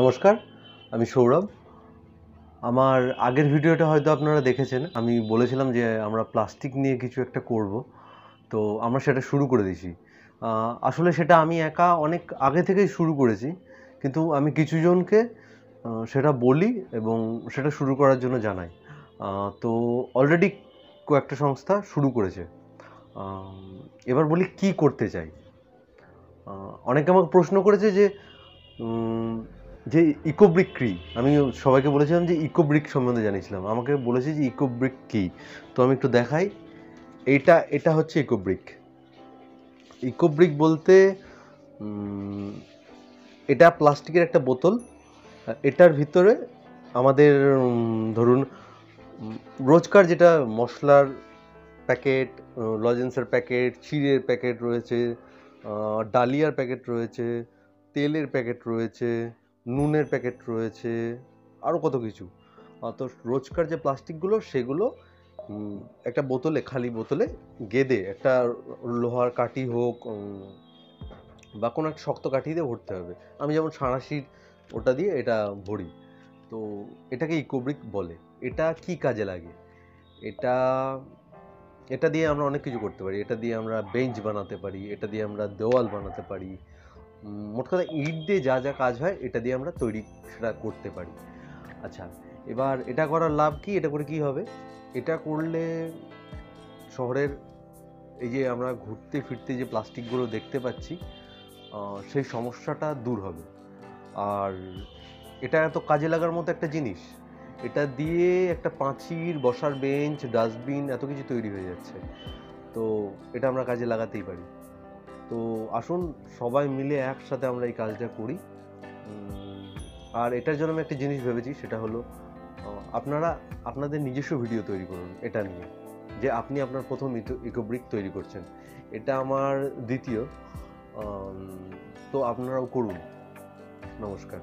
নমস্কার, আমি সৌরভ। আমার আগের ভিডিওটা হয়তো আপনারা দেখেছেন। আমি বলেছিলাম যে আমরা প্লাস্টিক নিয়ে কিছু একটা করব। তো আমরা সেটা শুরু করে দিয়েছি। আসলে সেটা আমি একা অনেক আগে থেকেই শুরু করেছি। কিন্তু আমি কিছু জনকে সেটা বলি এবং সেটা শুরু করার জন্য জানাই। তো অলরেডি কয়েকটা সংস্থা শুরু করেছে। এবার বলি কি করতে চাই? অনেকে আমাকে প্রশ্ন করেছে যে যে ইকোব্রিক কি? আমি সবাইকে বলেছিলাম যে ইকোব্রিক সম্বন্ধে জানিয়েছিলাম। আমাকে বলেছে যে ইকোব্রিক কি? তো আমি একটু দেখাই। এটা এটা হচ্ছে ইকোব্রিক। ইকোব্রিক বলতে এটা প্লাস্টিকের একটা বোতল। এটার ভিতরে আমাদের ধরুন রোজকার যেটা মশলার প্যাকেট লজেন্সের প্যাকেট, চিড়ের প্যাকেট রয়েছে ডালিয়ার প্যাকেট রয়েছে, তেলের প্যাকেট রয়েছে নুনের প্যাকেট রয়েছে আরও কত কিছু। তো রোজকার যে প্লাস্টিকগুলো, সেগুলো একটা বোতলে, খালি বোতলে গেদে, একটা লোহার কাঠি হোক বা কোনো একটা শক্ত কাঠি দিয়ে ভরতে হবে। আমি যেমন সাঁড়াশির ওটা দিয়ে এটা ভরি। তো এটাকে ইকোব্রিক বলে। এটা কি কাজে লাগে? এটা এটা দিয়ে আমরা অনেক কিছু করতে পারি। এটা দিয়ে আমরা বেঞ্চ বানাতে পারি, এটা দিয়ে আমরা দেওয়াল বানাতে পারি। মোট কথা ইট দিয়ে যা যা কাজ হয়, এটা দিয়ে আমরা তৈরি সেটা করতে পারি। আচ্ছা এবার এটা করার লাভ কি? এটা করে কি হবে? এটা করলে শহরের এই যে আমরা ঘুরতে ফিরতে যে প্লাস্টিকগুলো দেখতে পাচ্ছি সেই সমস্যাটা দূর হবে। আর এটা এত কাজে লাগার মতো একটা জিনিস, এটা দিয়ে একটা পাঁচির, বসার বেঞ্চ, ডাস্টবিন এত কিছু তৈরি হয়ে যাচ্ছে। তো এটা আমরা কাজে লাগাতেই পারি। তো আসুন, সবাই মিলে একসাথে আমরা এই কাজটা করি। আর এটার জন্য আমি একটা জিনিস ভেবেছি, সেটা হলো আপনারা আপনাদের নিজস্ব ভিডিও তৈরি করুন, এটা নিয়ে। যে আপনি আপনার প্রথম ইকোব্রিক তৈরি করছেন। এটা আমার দ্বিতীয়। তো আপনারাও করুন। নমস্কার।